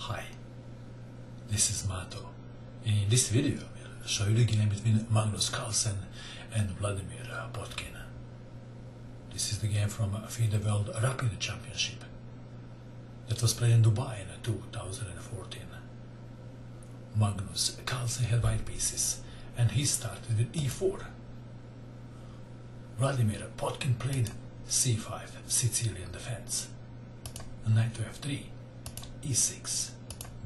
Hi, this is Mato. In this video, we'll show you the game between Magnus Carlsen and Vladimir Potkin. This is the game from FIDE World Rapid Championship that was played in Dubai in 2014. Magnus Carlsen had white pieces and he started with e4. Vladimir Potkin played c5, Sicilian defense. Knight to f3, e6,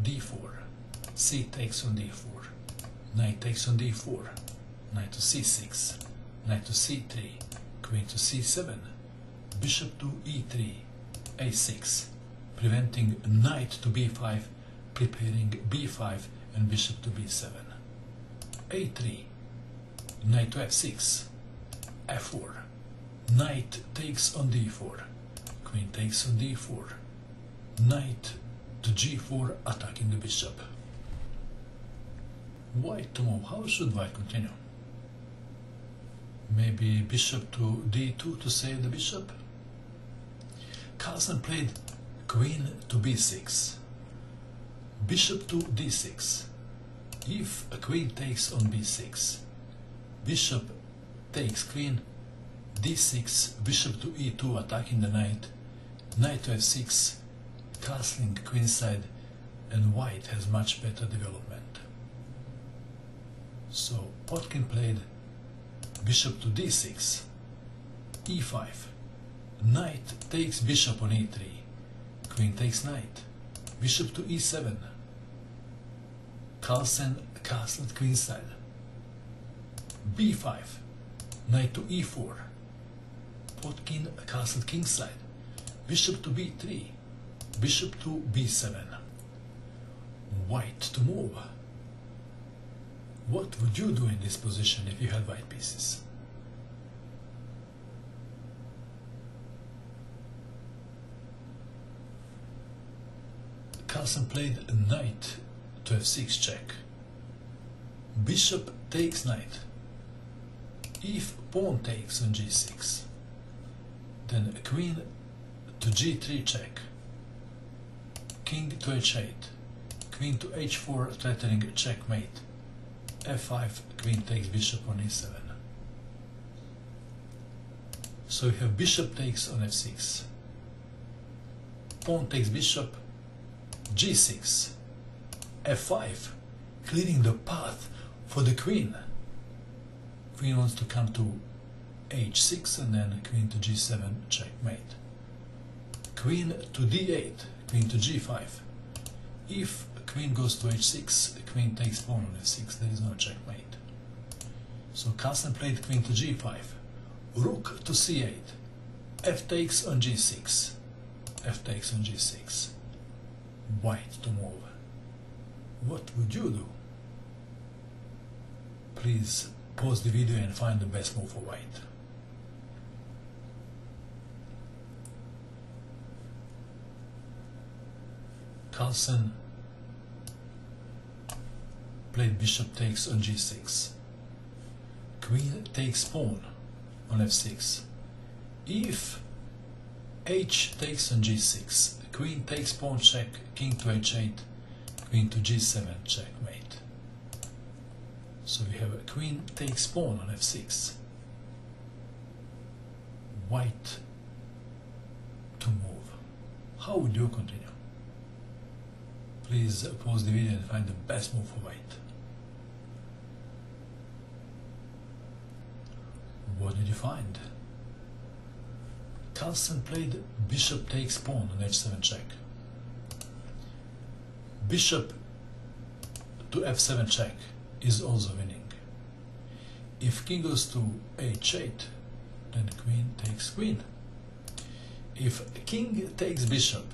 d4, c takes on d4, knight takes on d4, knight to c6, knight to c3, queen to c7, bishop to e3, a6, preventing knight to b5, preparing b5 and bishop to b7, a3, knight to f6, f4, knight takes on d4, queen takes on d4, knight to g4 attacking the bishop. White to move. How should white continue? Maybe bishop to d2 to save the bishop? Carlsen played queen to b6, bishop to d6. If a queen takes on b6, bishop takes queen, d6, bishop to e2 attacking the knight, knight to f6, castling queenside, and white has much better development. So Potkin played bishop to d6, e5, knight takes bishop on e3, queen takes knight, bishop to e7, Carlsen castled queenside, b5, knight to e4, Potkin castled kingside, bishop to b3, bishop to b7. White to move. What would you do in this position if you had white pieces? Carlsen played knight to f6 check. Bishop takes knight. If pawn takes on g6, then queen to g3 check, king to h8, queen to h4 threatening checkmate, f5, queen takes bishop on e7. So you have bishop takes on f6, pawn takes bishop, g6, f5, clearing the path for the queen. Queen wants to come to h6 and then queen to g7 checkmate. Queen to d8, queen to g5. If queen goes to h6, the queen takes pawn on f6, there is no checkmate. So Carlsen played queen to g5, rook to c8, f takes on g6, f takes on g6, white to move. What would you do? Please pause the video and find the best move for white. Carlsen played bishop takes on g6. Queen takes pawn on f6. If h takes on g6, queen takes pawn check, king to h8, queen to g7 checkmate. So we have a queen takes pawn on f6. White to move. How would you continue? Please pause the video and find the best move for white. What did you find? Carlsen played bishop takes pawn on h7 check. Bishop to f7 check is also winning. If king goes to h8, then queen takes queen. If king takes bishop,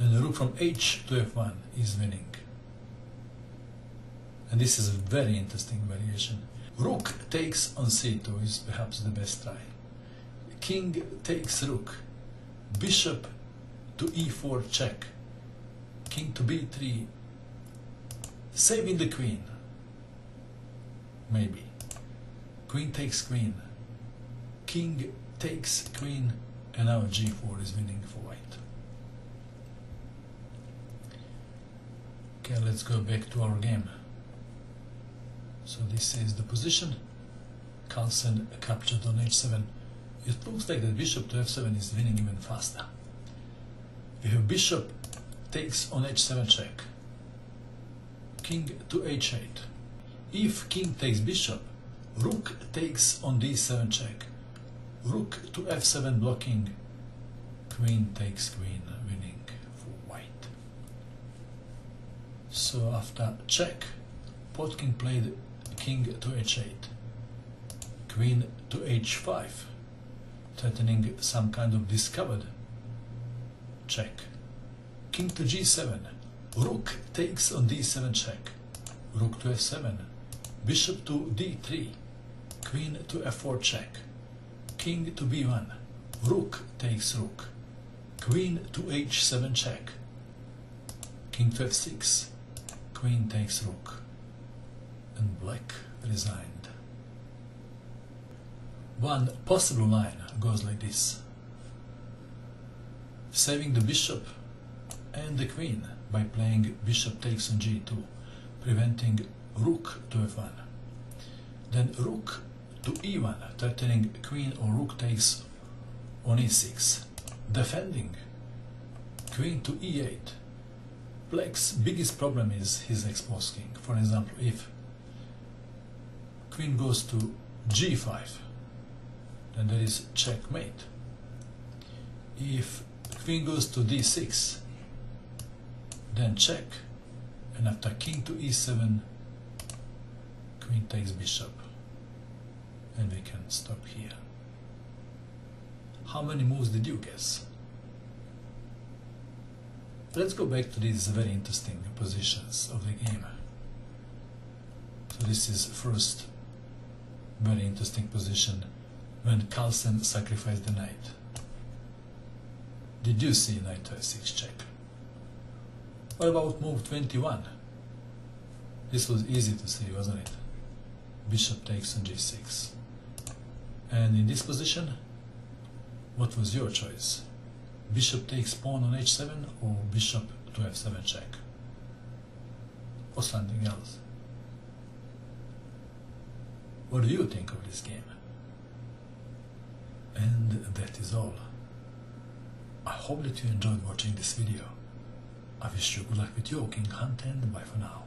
then the rook from h to f1 is winning. And this is a very interesting variation. Rook takes on c2 is perhaps the best try. King takes rook. Bishop to e4 check. King to b3. Saving the queen. Maybe. Queen takes queen. King takes queen. And now g4 is winning for white. Okay, let's go back to our game. So this is the position. Carlsen captured on h7. It looks like that bishop to f7 is winning even faster. We have bishop takes on h7 check. King to h8. If king takes bishop, rook takes on d7 check. Rook to f7 blocking. Queen takes queen winning for white. So after check, Potkin played king to h8, queen to h5, threatening some kind of discovered check. King to g7, rook takes on d7 check, rook to f7, bishop to d3, queen to f4 check, king to b1, rook takes rook, queen to h7 check, king to f6, queen takes rook, and black resigned. One possible line goes like this. Saving the bishop and the queen by playing bishop takes on g2, preventing rook to f1. Then rook to e1, threatening queen or rook takes on e6, defending queen to e8. Black's biggest problem is his exposed king. For example, if queen goes to g5, then there is checkmate. If queen goes to d6, then check, and after king to e7, queen takes bishop, and we can stop here. How many moves did you guess? Let's go back to these very interesting positions of the game. So this is first very interesting position when Carlsen sacrificed the knight. Did you see knight to f6 check? What about move 21? This was easy to see, wasn't it? Bishop takes on g6. And in this position, what was your choice? Bishop takes pawn on h7 or bishop to f7 check? Or something else? What do you think of this game? And that is all. I hope that you enjoyed watching this video. I wish you good luck with your king hunt and bye for now.